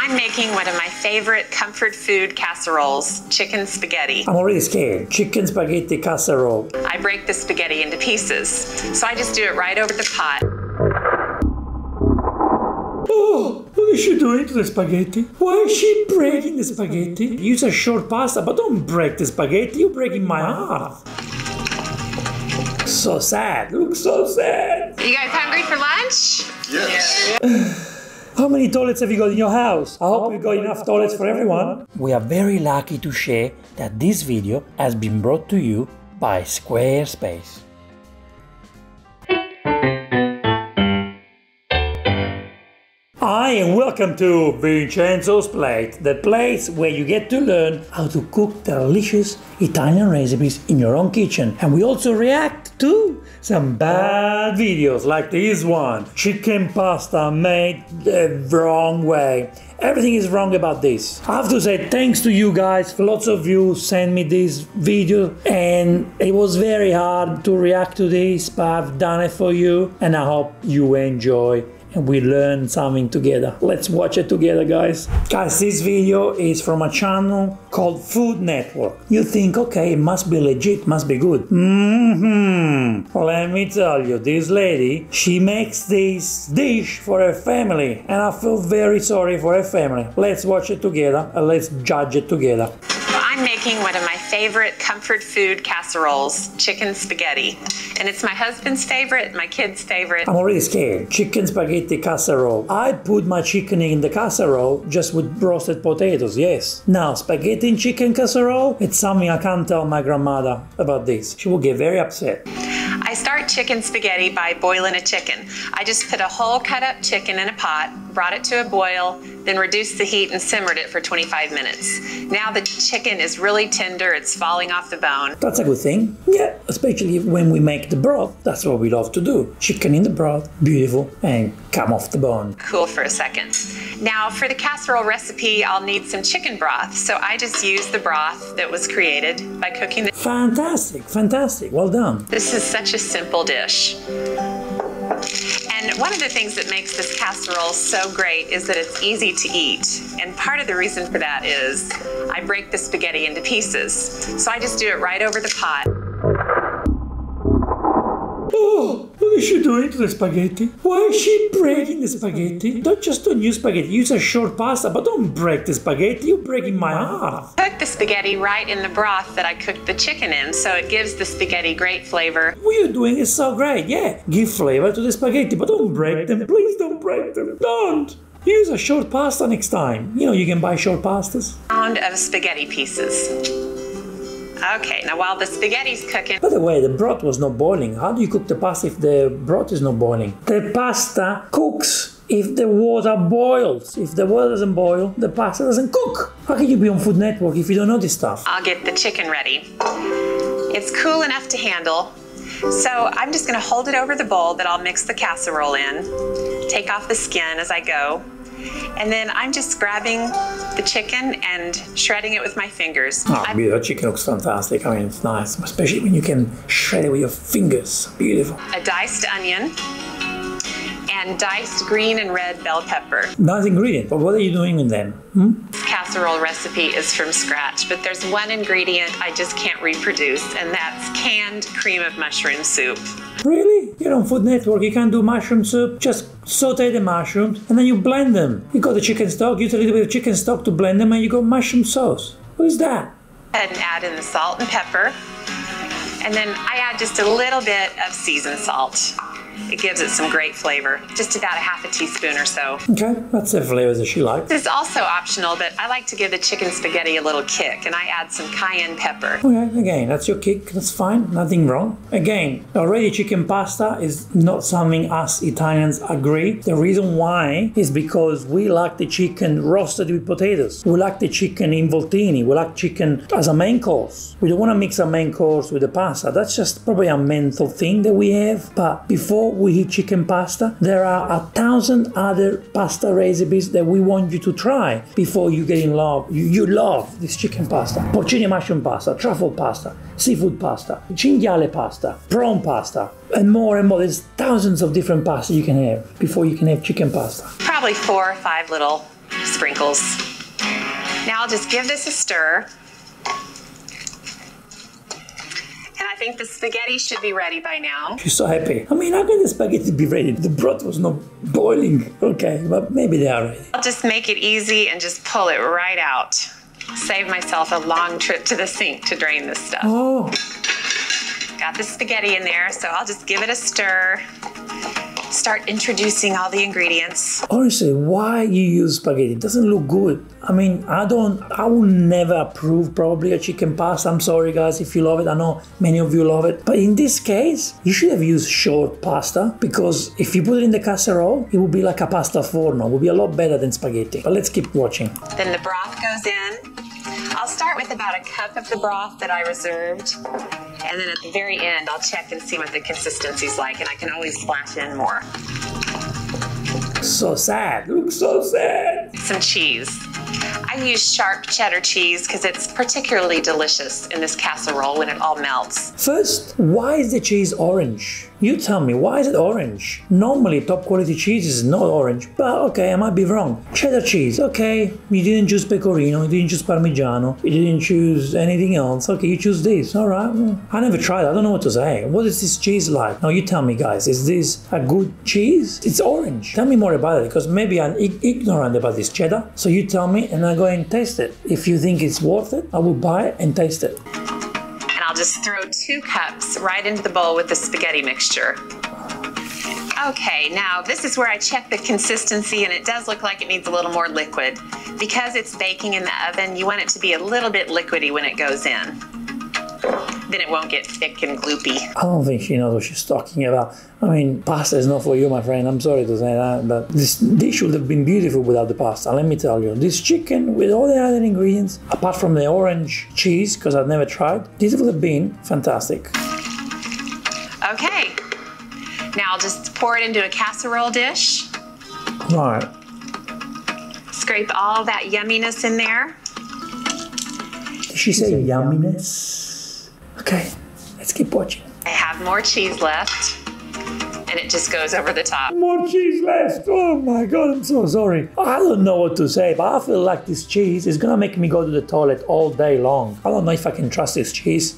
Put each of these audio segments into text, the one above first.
I'm making one of my favorite comfort food casseroles, chicken spaghetti. I'm already scared. Chicken spaghetti casserole. I break the spaghetti into pieces, so I just do it right over the pot. Oh, what is she doing to the spaghetti? Why is she breaking the spaghetti? Use a short pasta, but don't break the spaghetti. You're breaking my heart. So sad. Look so sad. You guys hungry for lunch? Yes. How many toilets have you got in your house? I hope you got enough toilets for everyone. We are very lucky to share that this video has been brought to you by Squarespace. Hi and welcome to Vincenzo's Plate, the place where you get to learn how to cook delicious Italian recipes in your own kitchen. And we also react to some bad videos like this one chicken pasta made the wrong way. Everything is wrong about this. I have to say thanks to you guys. Lots of you sent me this video and it was very hard to react to this, but I've done it for you and I hope you enjoy we learn something together. Let's watch it together, guys. Guys, this video is from a channel called Food Network. You think, okay, it must be legit, must be good. Mm-hmm. Let me tell you, this lady, she makes this dish for her family, and I feel very sorry for her family. Let's watch it together and let's judge it together. I'm making one of my favorite comfort food casseroles, chicken spaghetti. And it's my husband's favorite, my kids' favorite. I'm already scared. Chicken spaghetti casserole. I put my chicken in the casserole just with roasted potatoes, yes. Now, spaghetti and chicken casserole, it's something I can't tell my grandmother about this. She will get very upset. I start chicken spaghetti by boiling a chicken. I just put a whole cut up chicken in a pot, brought it to a boil, then reduced the heat and simmered it for 25 minutes. Now the chicken is really tender, it's falling off the bone. That's a good thing. Yeah, especially when we make the broth. That's what we love to do. Chicken in the broth, beautiful, and come off the bone. Cool for a second. Now for the casserole recipe, I'll need some chicken broth. So I just used the broth that was created by cooking the Fantastic, fantastic. Well done. This is such a simple dish. And one of the things that makes this casserole so great is that it's easy to eat. And part of the reason for that is I break the spaghetti into pieces. So I just do it right over the pot. Oh, what is she doing to the spaghetti? Why is she breaking the spaghetti? Don't just don't use spaghetti. Use a short pasta, but don't break the spaghetti. You're breaking my heart. Spaghetti right in the broth that I cooked the chicken in, so it gives the spaghetti great flavor. What you're doing is so great. Yeah, give flavor to the spaghetti, but don't break them. Please don't break them. Don't. Use a short pasta next time. You know, you can buy short pastas. Pound of spaghetti pieces. Okay, now while the spaghetti's cooking, By the way, the broth was not boiling. How do you cook the pasta if the broth is not boiling? The pasta cooks if the water boils. If the water doesn't boil, the pasta doesn't cook. How can you be on Food Network if you don't know this stuff? I'll get the chicken ready. It's cool enough to handle, so I'm just gonna hold it over the bowl that I'll mix the casserole in, take off the skin as I go, and then I'm just grabbing the chicken and shredding it with my fingers. Oh, I- beautiful. Chicken looks fantastic. I mean, it's nice, especially when you can shred it with your fingers. Beautiful. a diced onion and diced green and red bell pepper. Nice ingredient, but what are you doing with them? Hmm? This casserole recipe is from scratch, but there's one ingredient I just can't reproduce, and that's canned cream of mushroom soup. Really? You're on Food Network, you can't do mushroom soup, just saute the mushrooms and then you blend them. You got the chicken stock, use a little bit of chicken stock to blend them and you got mushroom sauce. What is that? and add in the salt and pepper. And then I add just a little bit of seasoned salt. It gives it some great flavor, just about a half a teaspoon or so. Okay, that's the flavors that she likes. This is also optional, but I like to give the chicken spaghetti a little kick, and I add some cayenne pepper. Okay, again, that's your kick, that's fine, nothing wrong. Again, already chicken pasta is not something us Italians agree. The reason why is because we like the chicken roasted with potatoes. We like the chicken involtini, we like chicken as a main course. We don't want to mix a main course with the pasta. That's just probably a mental thing that we have. But before we eat chicken pasta, there are a thousand other pasta recipes that we want you to try before you get in love. You, you love this chicken pasta. Porcini mushroom pasta, truffle pasta, seafood pasta, cinghiale pasta, prawn pasta, and more and more. There's thousands of different pasta you can have before you can have chicken pasta. Probably four or five little sprinkles. Now I'll just give this a stir. And I think the spaghetti should be ready by now. She's so happy. I mean, how can the spaghetti be ready? The broth was not boiling. Okay, but maybe they are ready. I'll just make it easy and just pull it right out. Save myself a long trip to the sink to drain this stuff. Oh, Got the spaghetti in there, so I'll just give it a stir. Start introducing all the ingredients. honestly, why you use spaghetti? It doesn't look good. I mean, I don't, I will never approve probably a chicken pasta. I'm sorry, guys, if you love it. I know many of you love it. But in this case, you should have used short pasta because if you put it in the casserole, it will be like a pasta forno. It will be a lot better than spaghetti. But let's keep watching. Then the broth goes in. I'll start with about a cup of the broth that I reserved. And then at the very end, I'll check and see what the consistency's like, and I can always splash in more. So sad. Looks so sad. Some cheese. I use sharp cheddar cheese because it's particularly delicious in this casserole when it all melts. First, why is the cheese orange? You tell me, why is it orange? Normally, top quality cheese is not orange, but okay, I might be wrong. Cheddar cheese, okay, you didn't choose pecorino, you didn't choose parmigiano, you didn't choose anything else. Okay, you choose this, alright. Mm. I never tried, I don't know what to say. What is this cheese like? Now, you tell me, guys, is this a good cheese? It's orange. Tell me more about it because maybe I'm ignorant about this cheddar. So, you tell me and I go and taste it. If you think it's worth it, I will buy it and taste it. I'll just throw two cups right into the bowl with the spaghetti mixture. Okay, now this is where I check the consistency and it does look like it needs a little more liquid. Because it's baking in the oven, you want it to be a little bit liquidy when it goes in. Then it won't get thick and gloopy. I don't think she knows what she's talking about. I mean, pasta is not for you, my friend. I'm sorry to say that, but this dish would have been beautiful without the pasta. Let me tell you, this chicken with all the other ingredients, apart from the orange cheese, because I've never tried, this would have been fantastic. Okay, now I'll just pour it into a casserole dish. Right. Scrape all that yumminess in there. Did she say yumminess? Okay, let's keep watching. I have more cheese left, and it just goes over the top. More cheese left. Oh my god, I'm so sorry. I don't know what to say, but I feel like this cheese is gonna make me go to the toilet all day long. I don't know if I can trust this cheese.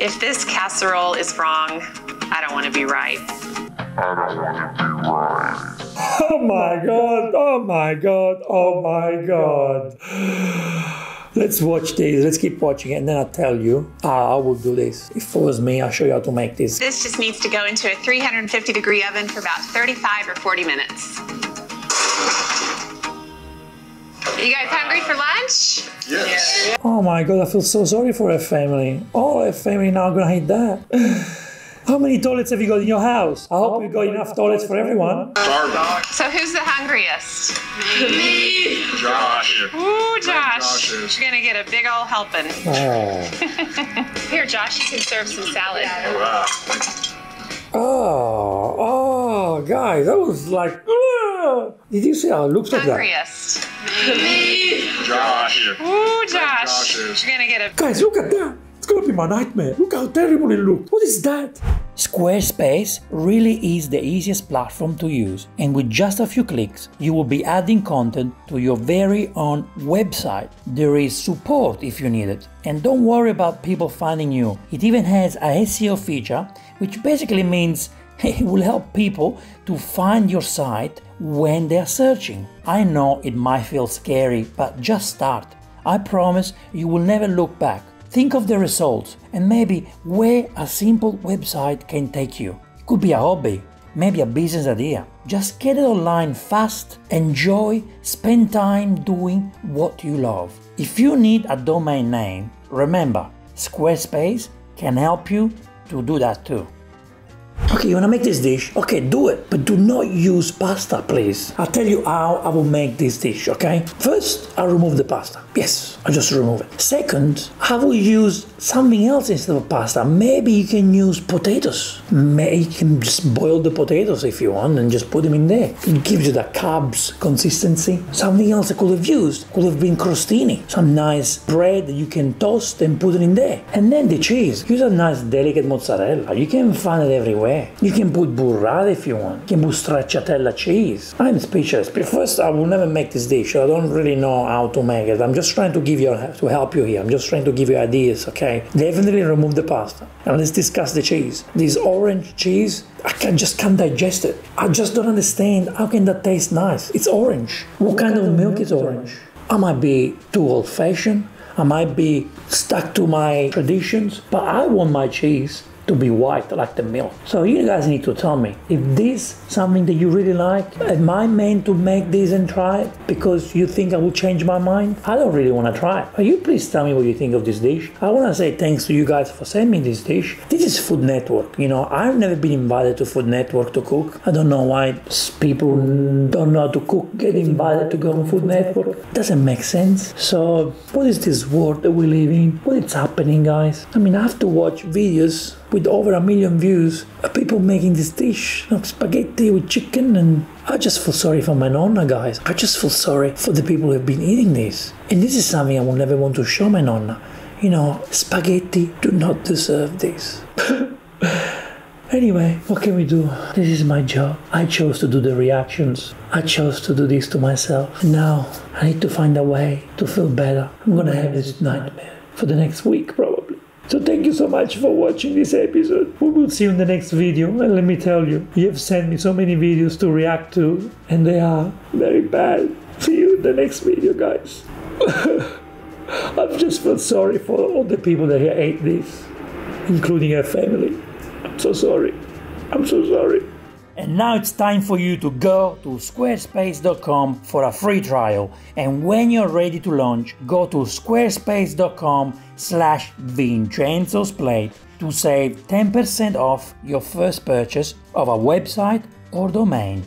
If this casserole is wrong, I don't want to be right. I don't wanna be right. Oh my god, oh my god, oh my god. Let's watch this, let's keep watching it, and then I'll tell you how I will do this. If it was me, I'll show you how to make this. This just needs to go into a 350 degree oven for about 35 or 40 minutes. You guys hungry for lunch? Yes. Oh my god, I feel so sorry for her family. All her family now gonna hate that. How many toilets have you got in your house? I hope you got enough toilets for everyone. So who's the hungriest? Me. Josh. Ooh, Josh Josh. You're gonna get a big old helping. Oh, Here, Josh, you can serve some salad. Oh, oh guys, that was like. ugh. Did you see how it looks like that? Hungriest. Me. Josh. Ooh, Josh. Josh. You're gonna get a Guys, look at that! It's gonna be my nightmare. Look how terrible it looks. What is that? Squarespace really is the easiest platform to use, and with just a few clicks, you will be adding content to your very own website. There is support if you need it, and don't worry about people finding you. It even has a SEO feature, which basically means it will help people to find your site when they're searching. I know it might feel scary, but just start. I promise you will never look back. Think of the results and maybe where a simple website can take you. It could be a hobby, maybe a business idea. Just get it online fast, enjoy, spend time doing what you love. If you need a domain name, remember Squarespace can help you to do that too. Okay, you wanna make this dish? Okay, do it, but do not use pasta, please. I'll tell you how I will make this dish, okay? First, I'll remove the pasta. Yes, I'll just remove it. Second, I will use something else instead of pasta. Maybe you can use potatoes. Maybe you can just boil the potatoes if you want and just put them in there. It gives you the carbs consistency. Something else I could have used could have been crostini. Some nice bread that you can toast and put it in there. And then the cheese. Use a nice delicate mozzarella. You can find it everywhere. You can put burrata if you want. You can put stracciatella cheese. I'm speechless. But first, I will never make this dish. I don't really know how to make it. I'm just trying to give you to help you here. I'm just trying to give you ideas. Okay, definitely remove the pasta and let's discuss the cheese. This orange cheese, I can, just can't digest it. I just don't understand how can that taste nice. It's orange. What, what kind, kind, of, milk, milk is orange? I might be too old-fashioned. I might be stuck to my traditions, but I want my cheese to be white like the milk. So you guys need to tell me if this something that you really like. Am I meant to make this and try it because you think I will change my mind? I don't really want to try it. You please tell me what you think of this dish. I want to say thanks to you guys for sending me this dish. This is Food Network. You know, I've never been invited to Food Network to cook. I don't know why people don't know how to cook get invited to go on Food Network. It doesn't make sense. So what is this world that we live in? What is happening, guys? I mean, I have to watch videos with over a million views of people making this dish of spaghetti with chicken and I just feel sorry for my nonna guys. I just feel sorry for the people who have been eating this. And this is something I will never want to show my nonna. You know, spaghetti do not deserve this. Anyway, what can we do? This is my job. I chose to do the reactions. I chose to do this to myself. Now I need to find a way to feel better. I'm gonna have this nightmare for the next week, probably. So thank you so much for watching this episode. We will see you in the next video. And let me tell you, you have sent me so many videos to react to, and they are very bad. See you in the next video, guys. I've just felt sorry for all the people that ate this, including her family. I'm so sorry. I'm so sorry. And now it's time for you to go to squarespace.com for a free trial. And when you're ready to launch, go to squarespace.com slash Vincenzo's Plate to save 10% off your first purchase of a website or domain.